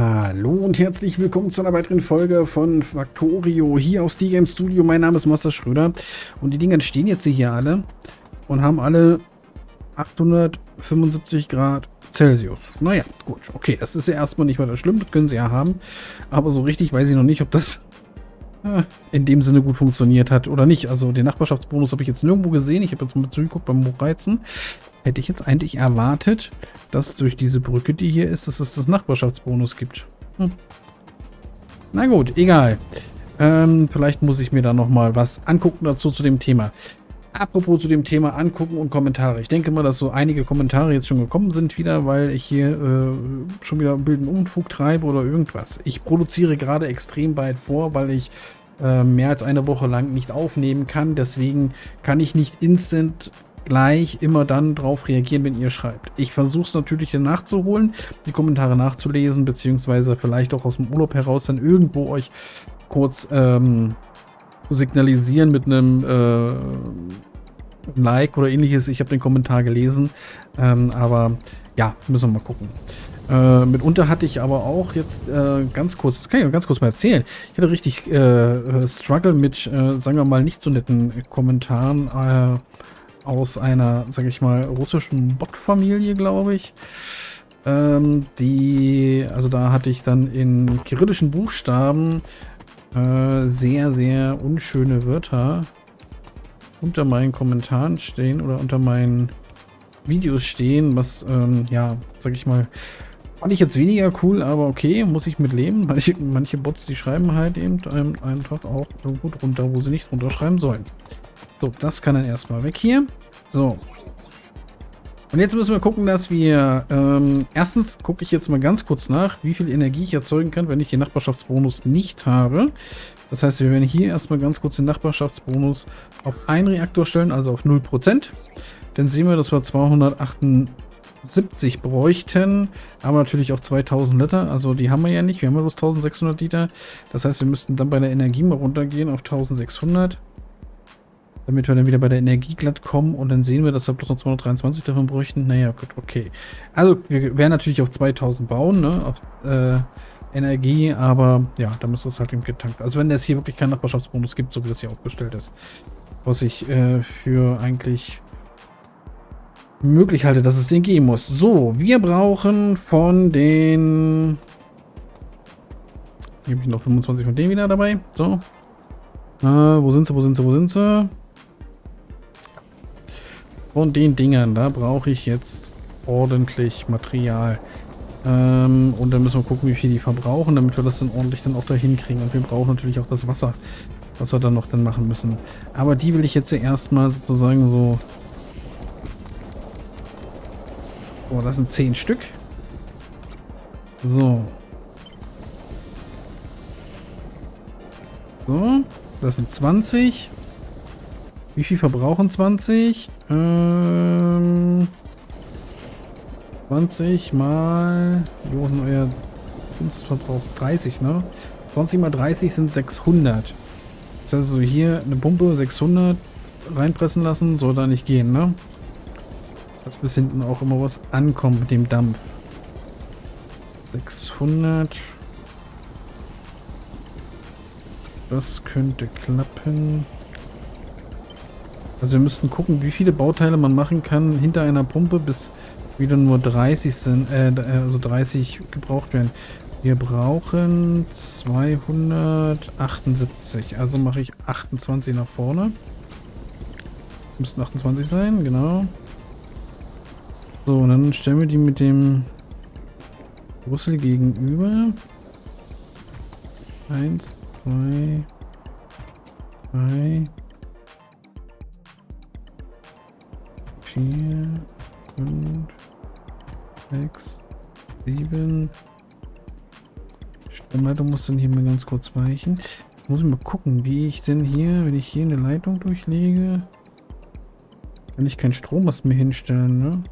Hallo und herzlich willkommen zu einer weiteren Folge von Factorio hier aus D-Game Studio. Mein Name ist Master Schröder und die Dinger stehen jetzt hier alle und haben alle 875 Grad Celsius. Naja, gut, okay, das ist ja erstmal nicht weiter schlimm, das können sie ja haben, aber so richtig weiß ich noch nicht, ob das äh, in dem Sinne gut funktioniert hat oder nicht. Also den Nachbarschaftsbonus habe ich jetzt nirgendwo gesehen. Ich habe jetzt mal zugeguckt beim Hochreizen. Hätte ich jetzt eigentlich erwartet, dass durch diese Brücke, die hier ist, dass es das Nachbarschaftsbonus gibt. Hm. Na gut, egal. Ähm, vielleicht muss ich mir da nochmal was angucken dazu zu dem Thema. Apropos zu dem Thema angucken und Kommentare. Ich denke mal, dass so einige Kommentare jetzt schon gekommen sind wieder, weil ich hier äh, schon wieder bilden Unfug treibe oder irgendwas. Ich produziere gerade extrem weit vor, weil ich äh, mehr als eine Woche lang nicht aufnehmen kann. Deswegen kann ich nicht instant gleich immer dann drauf reagieren, wenn ihr schreibt. Ich versuche es natürlich dann nachzuholen, die Kommentare nachzulesen, beziehungsweise vielleicht auch aus dem Urlaub heraus dann irgendwo euch kurz ähm, signalisieren mit einem äh, Like oder ähnliches. Ich habe den Kommentar gelesen, ähm, aber ja, müssen wir mal gucken. Äh, mitunter hatte ich aber auch jetzt äh, ganz kurz, das kann ich ganz kurz mal erzählen. Ich hatte richtig äh, äh Struggle mit, äh, sagen wir mal, nicht so netten Kommentaren äh, aus einer, sag ich mal, russischen Bot-Familie, glaube ich. Ähm, die, also da hatte ich dann in kyrillischen Buchstaben äh, sehr, sehr unschöne Wörter unter meinen Kommentaren stehen oder unter meinen Videos stehen, was, ähm, ja, sag ich mal, fand ich jetzt weniger cool, aber okay, muss ich mit leben. Manche, manche Bots, die schreiben halt eben einfach auch irgendwo drunter, wo sie nicht drunter schreiben sollen. So, das kann dann erstmal weg hier. So. Und jetzt müssen wir gucken, dass wir... Ähm, erstens gucke ich jetzt mal ganz kurz nach, wie viel Energie ich erzeugen kann, wenn ich den Nachbarschaftsbonus nicht habe. Das heißt, wir werden hier erstmal ganz kurz den Nachbarschaftsbonus auf einen Reaktor stellen, also auf 0%. Dann sehen wir, dass wir 278 bräuchten, aber natürlich auch 2000 Liter. Also die haben wir ja nicht, wir haben ja bloß 1600 Liter. Das heißt, wir müssten dann bei der Energie mal runtergehen auf 1600 damit wir dann wieder bei der Energie glatt kommen und dann sehen wir, dass wir bloß noch 223 davon bräuchten. Naja, gut, okay. Also wir werden natürlich auf 2000 bauen, ne, auf äh, Energie, aber ja, da müsste es halt eben getankt. Also wenn es hier wirklich keinen Nachbarschaftsbonus gibt, so wie das hier aufgestellt ist, was ich äh, für eigentlich möglich halte, dass es den geben muss. So, wir brauchen von den... Hier habe ich noch 25 von denen wieder dabei. So. Äh, wo sind sie, wo sind sie, wo sind sie? Von den Dingern, da brauche ich jetzt ordentlich Material. Ähm, und dann müssen wir gucken, wie viel die verbrauchen, damit wir das dann ordentlich dann auch dahin kriegen. Und wir brauchen natürlich auch das Wasser, was wir dann noch dann machen müssen. Aber die will ich jetzt ja erstmal sozusagen so... Oh, das sind 10 Stück. So. So, das sind 20. Wie viel verbrauchen 20? Ähm, 20 mal... Hoch ist euer Kunstverbrauch? 30, ne? 20 mal 30 sind 600. Das heißt also hier eine Pumpe 600 reinpressen lassen, soll da nicht gehen, ne? Dass bis hinten auch immer was ankommt mit dem Dampf. 600. Das könnte klappen. Also wir müssten gucken, wie viele Bauteile man machen kann hinter einer Pumpe, bis wieder nur 30 sind, äh, also 30 gebraucht werden. Wir brauchen 278, also mache ich 28 nach vorne. Müssten 28 sein, genau. So, und dann stellen wir die mit dem Rüssel gegenüber. Eins, zwei, drei, 4, 5, 6, 7. Stromleitung muss dann hier mal ganz kurz weichen. Ich muss mal gucken, wie ich denn hier, wenn ich hier eine Leitung durchlege, kann ich keinen Strommast mehr hinstellen, ne?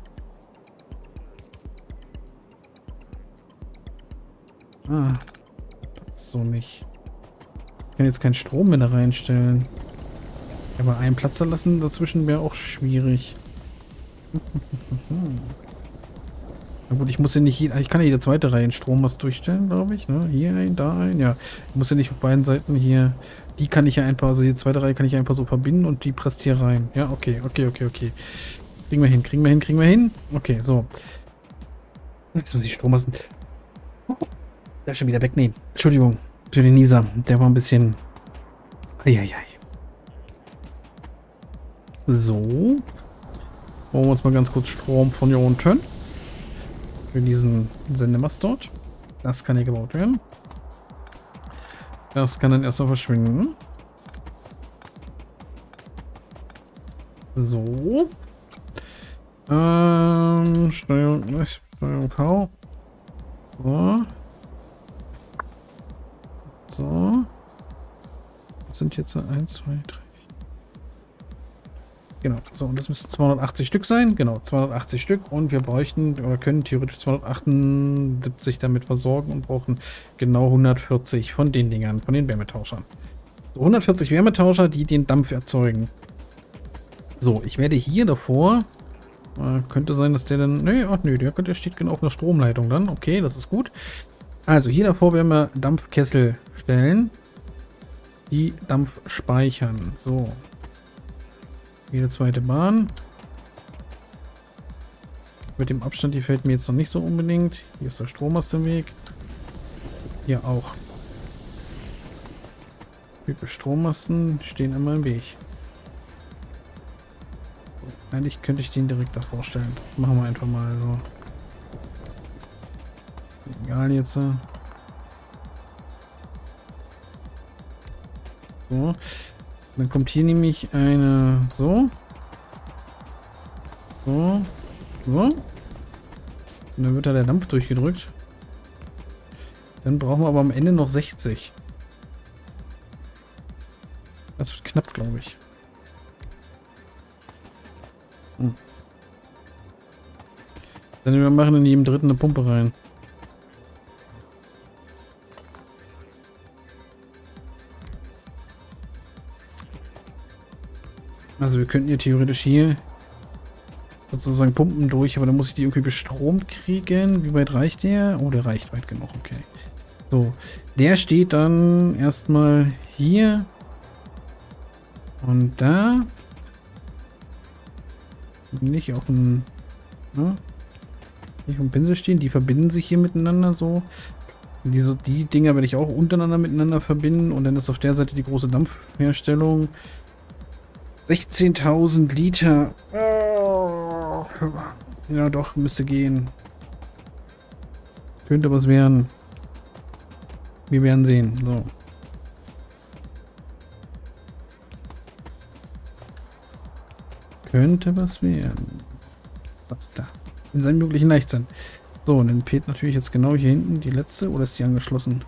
Ah, so nicht. Ich kann jetzt keinen Strom mehr da reinstellen. Aber einen Platz lassen dazwischen wäre auch schwierig. Na gut, ich muss ja nicht, jede, ich kann ja jede zweite Reihe in Strom was durchstellen, glaube ich. Ne? Hier ein, da ein, ja. Ich muss ja nicht auf beiden Seiten hier, die kann ich ja einfach, also die zweite Reihe kann ich einfach so verbinden und die presst hier rein. Ja, okay, okay, okay, okay. Kriegen wir hin, kriegen wir hin, kriegen wir hin. Okay, so. Jetzt muss ich Strommassen. Ja, schon wieder wegnehmen. Entschuldigung für den Nisa. Der war ein bisschen... Eieiei. So. Holen wir uns mal ganz kurz Strom von hier unten. Für diesen Sendemast dort. Das kann hier gebaut werden. Das kann dann erstmal verschwinden. So. Ähm, Steuerung, Steuerung V. So. So. Das sind jetzt 1, 2, 3, Genau, so, und das müssen 280 Stück sein. Genau, 280 Stück. Und wir bräuchten oder können theoretisch 278 damit versorgen und brauchen genau 140 von den Dingern, von den Wärmetauschern. So, 140 Wärmetauscher, die den Dampf erzeugen. So, ich werde hier davor. Äh, könnte sein, dass der dann. Nee, ach nö, der, der steht genau auf einer Stromleitung dann. Okay, das ist gut. Also hier davor werden wir Dampfkessel stellen. Die Dampf speichern. So, jede zweite Bahn. Mit dem Abstand, die fällt mir jetzt noch nicht so unbedingt. Hier ist der Strom aus dem Weg. Hier auch. Viele Strommasten stehen immer im Weg. Eigentlich könnte ich den direkt da vorstellen. Machen wir einfach mal so. Egal jetzt. So. Dann kommt hier nämlich eine... So. So. So. Und dann wird da der Dampf durchgedrückt. Dann brauchen wir aber am Ende noch 60. Das wird knapp, glaube ich. Hm. Dann wir in jedem dritten eine Pumpe rein. Also wir könnten ja theoretisch hier sozusagen Pumpen durch, aber dann muss ich die irgendwie bestromt kriegen. Wie weit reicht der? Oh, der reicht weit genug, okay. So, der steht dann erstmal hier und da. Nicht auf dem, ne? Nicht auf dem Pinsel stehen, die verbinden sich hier miteinander so. Diese, die Dinger werde ich auch untereinander miteinander verbinden und dann ist auf der Seite die große Dampfherstellung. 16.000 Liter. Ja, doch, müsste gehen. Könnte was werden. Wir werden sehen. So. Könnte was werden. Da. In seinem möglichen Leichtsinn. So, und dann fehlt natürlich jetzt genau hier hinten die letzte. Oder ist die angeschlossen?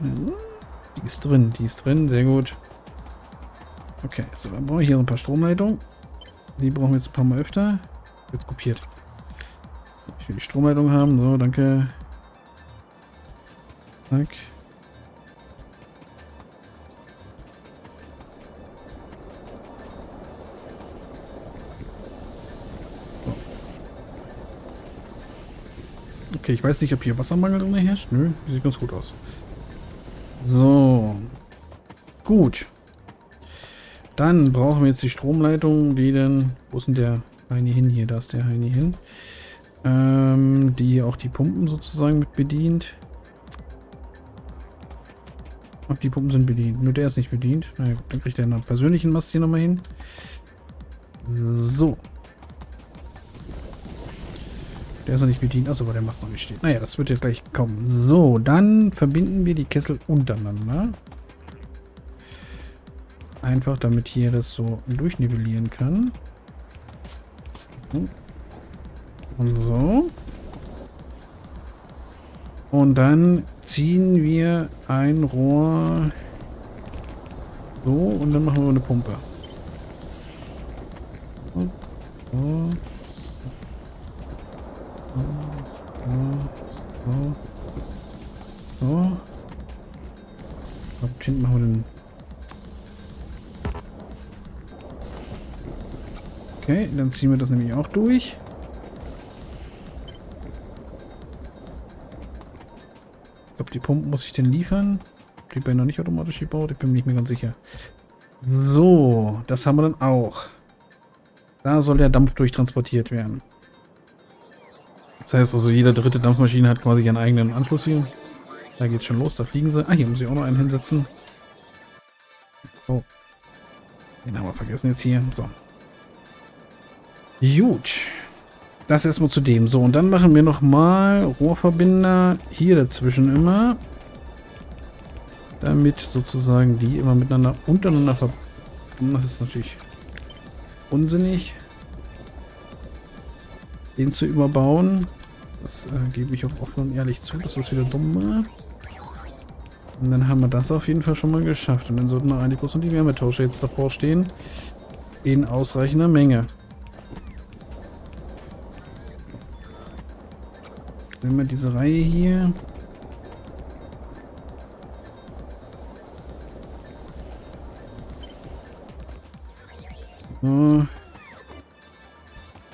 Die ist drin, die ist drin. Sehr gut. Okay, so, dann brauche ich hier ein paar Stromleitungen. Die brauchen wir jetzt ein paar Mal öfter. Wird kopiert. Ich will die Stromleitung haben. So, danke. Zack. Okay, ich weiß nicht, ob hier Wassermangel drin herrscht. Nö, sieht ganz gut aus. So. Gut. Dann brauchen wir jetzt die Stromleitung, die dann... Wo ist denn der Heini hin? Hier, da ist der Heini hin. Ähm, die auch die Pumpen sozusagen mit bedient. Ach, die Pumpen sind bedient. Nur der ist nicht bedient. Naja, dann kriegt er einen persönlichen Mast hier nochmal hin. So. Der ist noch nicht bedient. Achso, weil der Mast noch nicht steht. Naja, das wird jetzt gleich kommen. So, dann verbinden wir die Kessel untereinander. Einfach, damit hier das so durchnivellieren kann. Und so. Und dann ziehen wir ein Rohr so und dann machen wir eine Pumpe. So. Okay, dann ziehen wir das nämlich auch durch. Ich glaube, die Pumpen muss ich denn liefern. Die werden noch nicht automatisch gebaut, ich bin mir nicht mehr ganz sicher. So, das haben wir dann auch. Da soll der Dampf durchtransportiert werden. Das heißt also, jeder dritte Dampfmaschine hat quasi ihren eigenen Anschluss hier. Da geht's schon los, da fliegen sie. Ah, hier muss ich auch noch einen hinsetzen. So. Den haben wir vergessen jetzt hier. So, Gut. Das erstmal zu dem. So, und dann machen wir nochmal Rohrverbinder hier dazwischen immer. Damit sozusagen die immer miteinander untereinander verbunden. Das ist natürlich unsinnig. Den zu überbauen. Das äh, gebe ich auch offen und ehrlich zu, dass das wieder dumm war. Und dann haben wir das auf jeden Fall schon mal geschafft. Und dann sollten noch Einikus und die Wärmetauscher jetzt davor stehen. In ausreichender Menge. Wenn wir diese Reihe hier... So.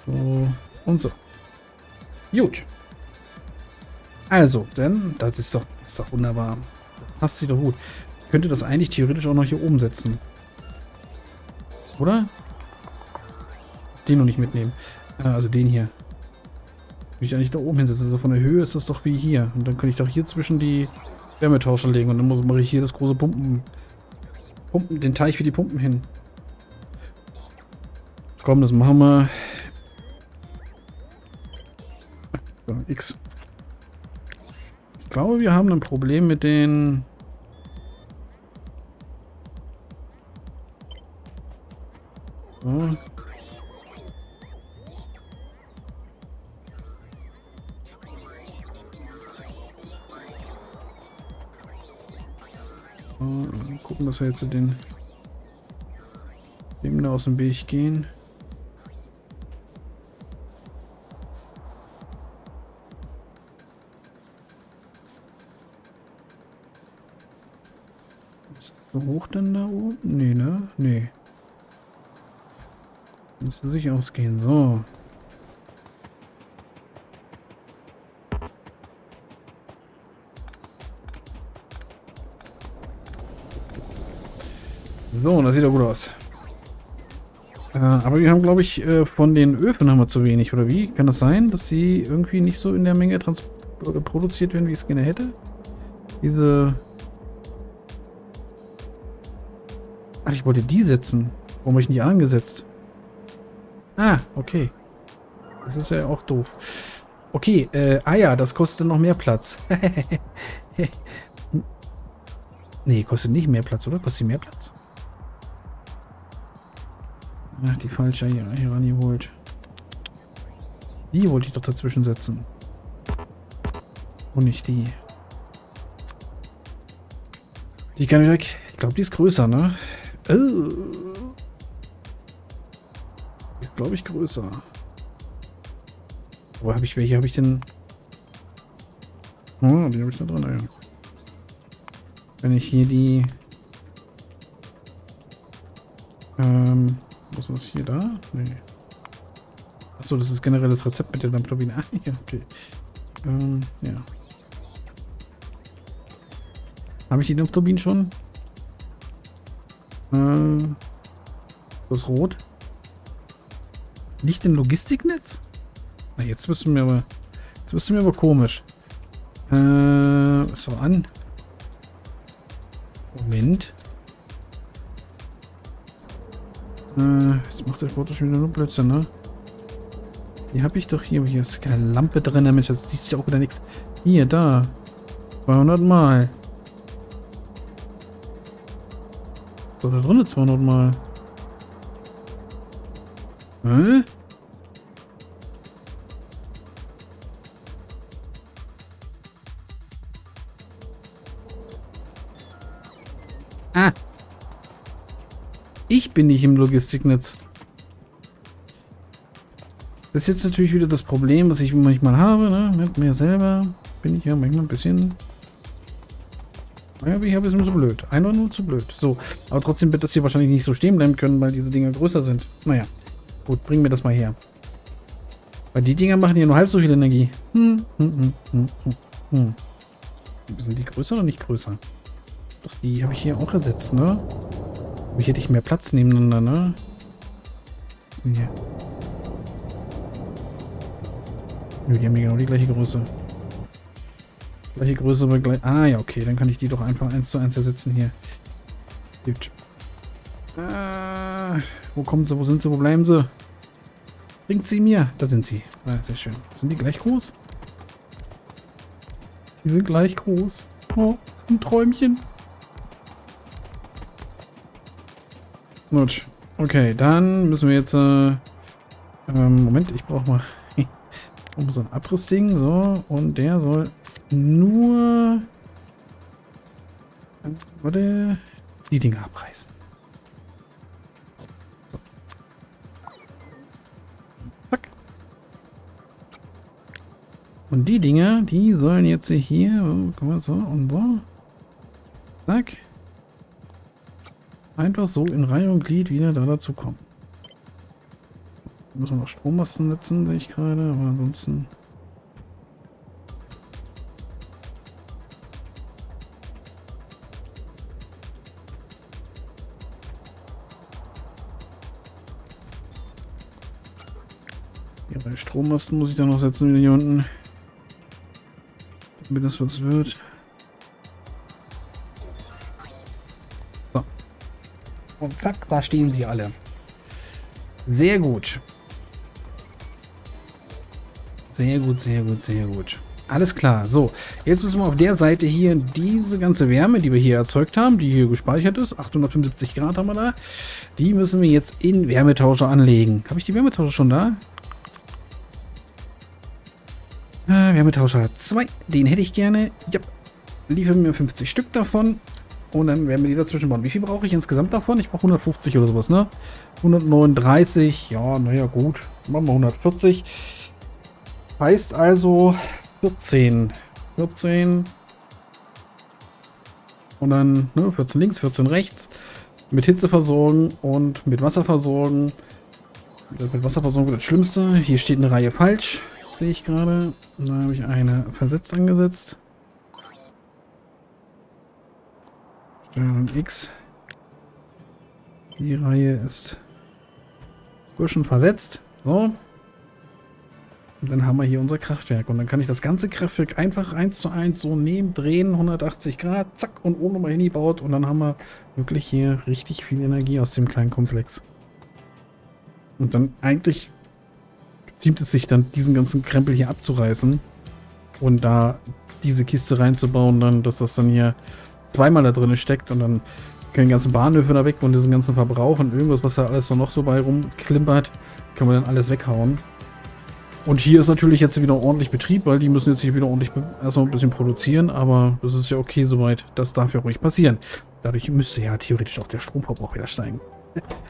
So. Und so. Gut. Also, denn, das ist doch, ist doch wunderbar. Passt sich doch gut. Ich könnte das eigentlich theoretisch auch noch hier oben setzen. Oder? Den noch nicht mitnehmen. Äh, also den hier. Will ich eigentlich da oben hinsetzen. Also von der Höhe ist das doch wie hier. Und dann könnte ich doch hier zwischen die Wärmetauscher legen. Und dann muss, mache ich hier das große Pumpen. Pumpen, den Teich für die Pumpen hin. Komm, das machen wir. So, X. Ich glaube, wir haben ein Problem mit den... So. Dass wir jetzt den dem da aus dem Weg gehen. So hoch denn da oben? Nee, ne? Nee. Müsste sich ausgehen. So. So, das sieht doch gut aus. Äh, aber wir haben, glaube ich, äh, von den Öfen haben wir zu wenig, oder wie? Kann das sein, dass sie irgendwie nicht so in der Menge produziert werden, wie ich es gerne hätte? Diese... Ach, ich wollte die setzen. Warum habe ich nicht angesetzt? Ah, okay. Das ist ja auch doof. Okay, äh, ah ja, das kostet noch mehr Platz. nee, kostet nicht mehr Platz, oder? Kostet mehr Platz? Ach, die falsche hier, hier rangeholt. Die wollte ich doch dazwischen setzen. Und nicht die. Die kann ich weg. Ich glaube, die ist größer, ne? Oh. Ist, glaube ich, größer. Wo habe ich welche? Habe ich denn? Oh, die habe ich da drin, ja. Wenn ich hier die... Ähm... Was ist hier da? Nee. Achso, das ist generell das Rezept mit der Dampfturbine. Ah, ja, okay. Ähm, ja. Habe ich die Dampfturbinen schon? Äh, das rot. Nicht im Logistiknetz? Na, jetzt müssen wir aber. Jetzt müssen wir aber komisch. Äh, so an. Moment. Äh, jetzt macht der Sport schon wieder nur Blödsinn, ne? Die habe ich doch hier. Hier ist keine Lampe drin, Mensch. Das siehst ja auch wieder nichts. Hier, da. 200 Mal. So, da drin 200 Mal. Hä? Ich bin nicht im Logistiknetz. Das ist jetzt natürlich wieder das Problem, was ich manchmal habe, ne? Mit mir selber bin ich ja manchmal ein bisschen... Naja, ich ein bisschen zu blöd. Einfach nur zu blöd. So, aber trotzdem wird das hier wahrscheinlich nicht so stehen bleiben können, weil diese Dinger größer sind. Naja, gut, bringen wir das mal her. Weil die Dinger machen ja nur halb so viel Energie. Hm, hm, hm, hm, hm. hm. Sind die größer oder nicht größer? Doch, die habe ich hier auch ersetzt, ne? Wie hätte ich mehr Platz nebeneinander, ne? Hier. Nö, die haben genau die gleiche Größe. Gleiche Größe, aber gleich... Ah, ja, okay. Dann kann ich die doch einfach eins zu eins ersetzen hier. Gut. Ah, wo kommen sie? Wo sind sie? Wo bleiben sie? Bringt sie mir. Da sind sie. Ah, sehr schön. Sind die gleich groß? Die sind gleich groß. Oh, ein Träumchen. Gut. Okay, dann müssen wir jetzt... Äh, ähm, Moment, ich brauche mal um so ein Abrissding. So, und der soll nur... Warte, die Dinge abreißen. Und die Dinger, die sollen jetzt hier... Guck mal, so und so. Zack einfach so in Reihe und Glied wieder da dazu kommen. Müssen wir noch Strommasten setzen, sehe ich gerade, aber ansonsten... Ja, bei Strommasten muss ich dann noch setzen, wieder hier unten. Damit das was wird. Und zack, da stehen sie alle. Sehr gut. Sehr gut, sehr gut, sehr gut. Alles klar. So, jetzt müssen wir auf der Seite hier diese ganze Wärme, die wir hier erzeugt haben, die hier gespeichert ist, 875 Grad haben wir da, die müssen wir jetzt in Wärmetauscher anlegen. Habe ich die Wärmetauscher schon da? Äh, Wärmetauscher 2, den hätte ich gerne. Ja, liefern mir 50 Stück davon. Und dann werden wir die dazwischen bauen. Wie viel brauche ich insgesamt davon? Ich brauche 150 oder sowas, ne? 139, ja, naja, gut. Machen wir 140. Heißt also 14. 14. Und dann, ne, 14 links, 14 rechts. Mit Hitze versorgen und mit Wasser versorgen. Mit Wasser versorgen wird das Schlimmste. Hier steht eine Reihe falsch. Sehe ich gerade. Da habe ich eine versetzt angesetzt. Steuerung X. Die Reihe ist schon versetzt. So. Und dann haben wir hier unser Kraftwerk. Und dann kann ich das ganze Kraftwerk einfach eins zu eins so nehmen, drehen, 180 Grad, zack, und oben nochmal hingebaut. Und dann haben wir wirklich hier richtig viel Energie aus dem kleinen Komplex. Und dann eigentlich ziemt es sich dann, diesen ganzen Krempel hier abzureißen und da diese Kiste reinzubauen, dann, dass das dann hier zweimal da drin steckt und dann können die ganzen Bahnhöfe da weg und diesen ganzen Verbrauch und irgendwas, was da alles so noch so bei rumklimpert, können wir dann alles weghauen. Und hier ist natürlich jetzt wieder ordentlich Betrieb, weil die müssen jetzt hier wieder ordentlich erstmal ein bisschen produzieren, aber das ist ja okay soweit. Das darf ja ruhig passieren. Dadurch müsste ja theoretisch auch der Stromverbrauch wieder steigen.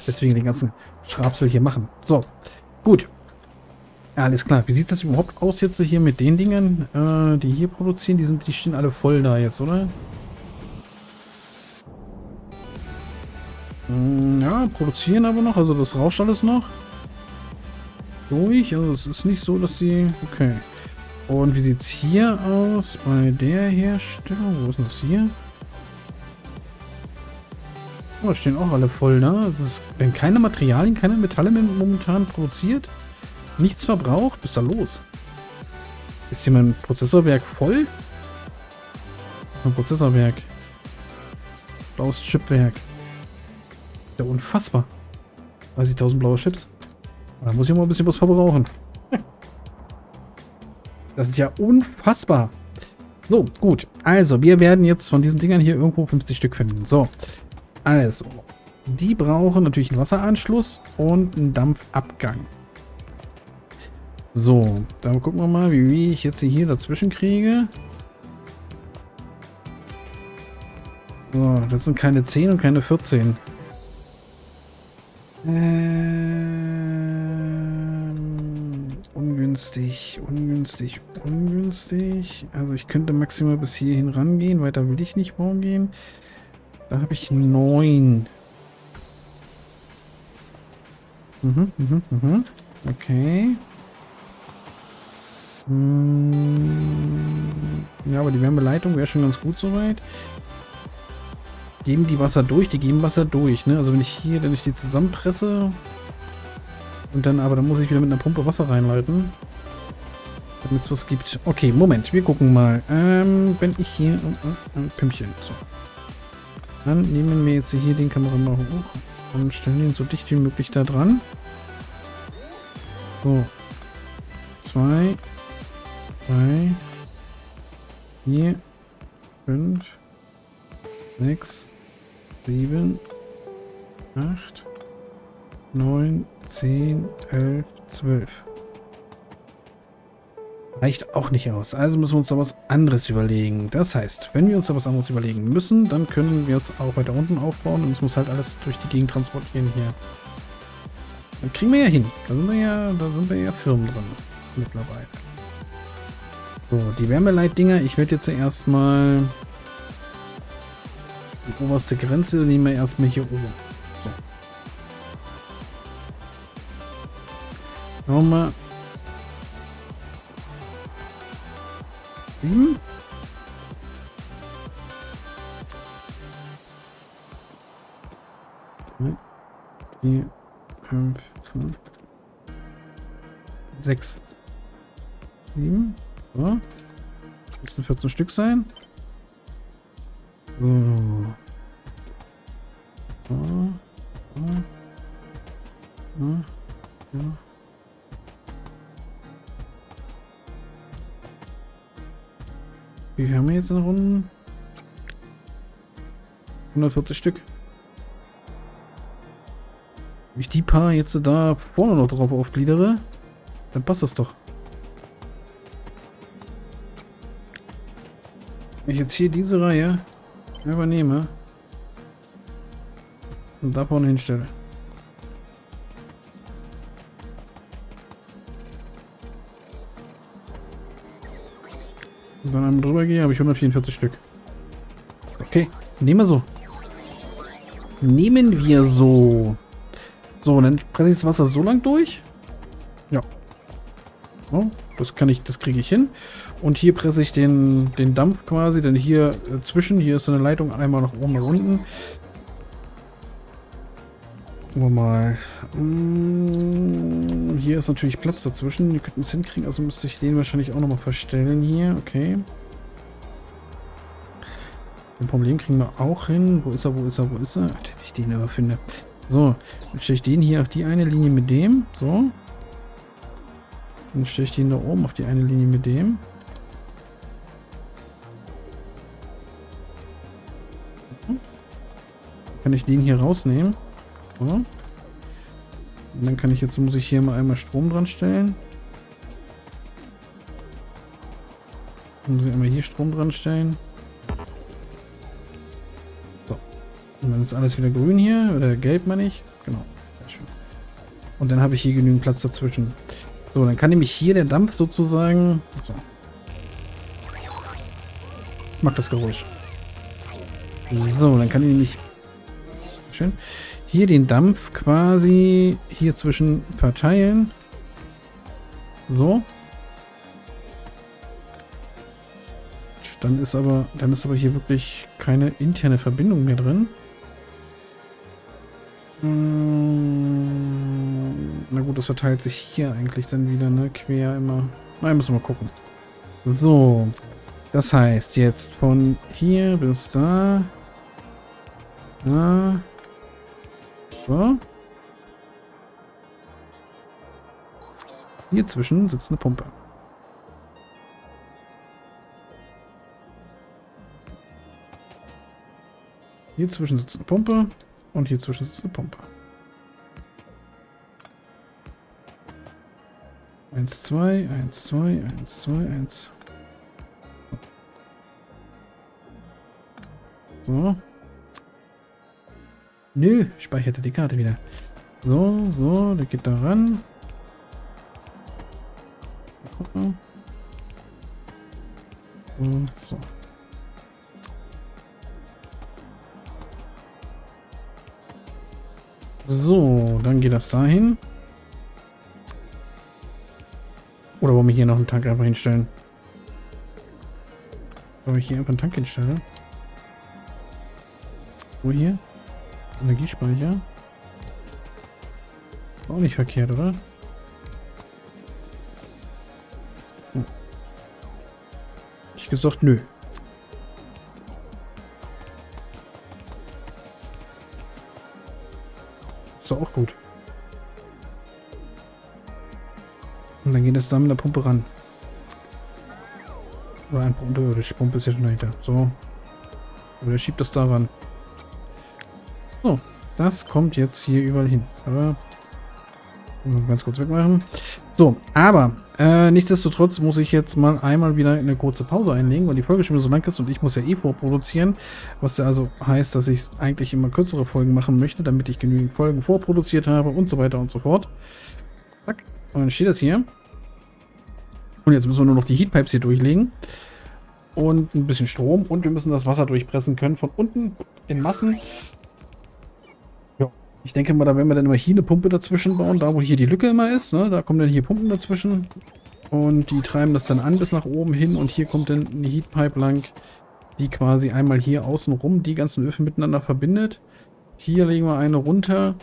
Deswegen den ganzen Schrapsel hier machen. So, gut. Alles klar. Wie sieht das überhaupt aus jetzt hier mit den Dingen, äh, die hier produzieren? Die, sind, die stehen alle voll da jetzt, oder? Ja, produzieren aber noch. Also das rauscht alles noch. Durch. Also es ist nicht so, dass sie... Okay. Und wie sieht es hier aus bei der Herstellung? Wo ist das hier? Oh, stehen auch alle voll, ne? Es ist, wenn keine Materialien, keine Metalle mehr momentan produziert, nichts verbraucht, was ist da los? Ist hier mein Prozessorwerk voll? Mein Prozessorwerk. Blaues Chipwerk ja unfassbar. 30.000 blaue Chips. Da muss ich mal ein bisschen was verbrauchen. Das ist ja unfassbar. So, gut. Also, wir werden jetzt von diesen Dingern hier irgendwo 50 Stück finden. So, also. Die brauchen natürlich einen Wasseranschluss und einen Dampfabgang. So, dann gucken wir mal, wie, wie ich jetzt hier dazwischen kriege. So, das sind keine 10 und keine 14. Ähm, ungünstig, ungünstig, ungünstig. Also ich könnte maximal bis hierhin rangehen. Weiter will ich nicht gehen. Da habe ich neun. Mhm, mhm, mhm. Okay. Hm, Ja, aber die Wärmeleitung wäre schon ganz gut soweit. Geben die Wasser durch? Die geben Wasser durch, ne? Also wenn ich hier, wenn ich die zusammenpresse und dann, aber dann muss ich wieder mit einer Pumpe Wasser reinleiten. Damit es was gibt. Okay, Moment, wir gucken mal. Ähm, wenn ich hier... Äh, äh, Pümpchen, so. Dann nehmen wir jetzt hier den Kameramann hoch und stellen ihn so dicht wie möglich da dran. So. Zwei. Drei. Vier. Fünf. Sechs. Sieben. Acht. Neun. Zehn. Elf. Zwölf. Reicht auch nicht aus. Also müssen wir uns da was anderes überlegen. Das heißt, wenn wir uns da was anderes überlegen müssen, dann können wir es auch weiter unten aufbauen und es muss halt alles durch die Gegend transportieren hier. Dann kriegen wir ja hin. Da sind wir ja, da sind wir ja Firmen drin mittlerweile. So, die Wärmeleitdinger. Ich werde jetzt erstmal die oberste Grenze nehmen wir erstmal hier oben. So. Wir Sieben? Vier, fünf, fünf, sechs, sieben. So. Müssen 14 Stück sein. So. So. So. So. Ja. Wie haben wir jetzt in Runden? 140 Stück. Wenn ich die paar jetzt da vorne noch drauf aufgliedere, dann passt das doch. Wenn ich jetzt hier diese Reihe übernehme und da vorne hinstelle. Und dann einmal drüber gehe, habe ich 144 Stück. Okay, nehmen wir so. Nehmen wir so. So, dann presse ich das Wasser so lang durch. Ja. Oh, das kann ich, das kriege ich hin. Und hier presse ich den, den Dampf quasi, denn hier äh, zwischen, hier ist so eine Leitung einmal nach oben nach unten. Gucken wir mal. Hm, hier ist natürlich Platz dazwischen. Wir könnten es hinkriegen, also müsste ich den wahrscheinlich auch nochmal verstellen hier. Okay. Ein Problem kriegen wir auch hin. Wo ist er, wo ist er, wo ist er? Ach, ich den aber finde. So, dann stelle ich den hier auf die eine Linie mit dem. So. Dann stelle ich den da oben auf die eine Linie mit dem. Kann ich den hier rausnehmen. So. Dann kann ich jetzt, muss ich hier mal einmal Strom dran stellen. Dann muss ich einmal hier Strom dran stellen. So. Und dann ist alles wieder grün hier. Oder gelb meine ich. Genau. Und dann habe ich hier genügend Platz dazwischen. So, dann kann nämlich hier der Dampf sozusagen... So. Ich mag das Geräusch. So, dann kann ich nämlich... Schön hier den Dampf quasi hier zwischen verteilen. So. Dann ist aber, dann ist aber hier wirklich keine interne Verbindung mehr drin. Hm, das verteilt sich hier eigentlich dann wieder, ne? Quer immer. Na, müssen wir mal gucken. So. Das heißt jetzt von hier bis da. Da. So. Hier zwischen sitzt eine Pumpe. Hier zwischen sitzt eine Pumpe und hier zwischen sitzt eine Pumpe. Eins, zwei, eins, zwei, eins, zwei, eins. So. Nö, speicherte die Karte wieder. So, so, der geht da ran. Gucken. So. So, dann geht das dahin. Oder wollen wir hier noch einen Tank einfach hinstellen? Wenn ich hier einfach einen Tank hinstelle. Wo hier? Energiespeicher. Auch nicht verkehrt, oder? Hm. Ich gesagt, nö. Ist doch auch gut. Und dann geht es dann mit der Pumpe ran. Oder ein Pumpe, die Pumpe ist ja schon dahinter. So. Oder schiebt das da ran. So, das kommt jetzt hier überall hin. Aber ganz kurz wegmachen. So, aber äh, nichtsdestotrotz muss ich jetzt mal einmal wieder eine kurze Pause einlegen, weil die Folge schon wieder so lang ist und ich muss ja eh vorproduzieren. Was ja also heißt, dass ich eigentlich immer kürzere Folgen machen möchte, damit ich genügend Folgen vorproduziert habe und so weiter und so fort. Zack. Und dann steht das hier. Und jetzt müssen wir nur noch die Heatpipes hier durchlegen. Und ein bisschen Strom. Und wir müssen das Wasser durchpressen können von unten in Massen. Ja. Ich denke mal, da werden wir dann immer hier eine Pumpe dazwischen bauen. Da, wo hier die Lücke immer ist. Ne? Da kommen dann hier Pumpen dazwischen. Und die treiben das dann an bis nach oben hin. Und hier kommt dann eine Heatpipe lang, die quasi einmal hier außen rum die ganzen Öfen miteinander verbindet. Hier legen wir eine runter.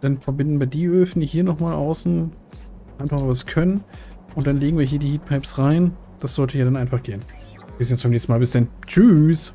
Dann verbinden wir die Öfen hier nochmal außen. Einfach was können. Und dann legen wir hier die Heatpipes rein. Das sollte hier dann einfach gehen. Bis jetzt beim nächsten Mal. Bis dann. Tschüss.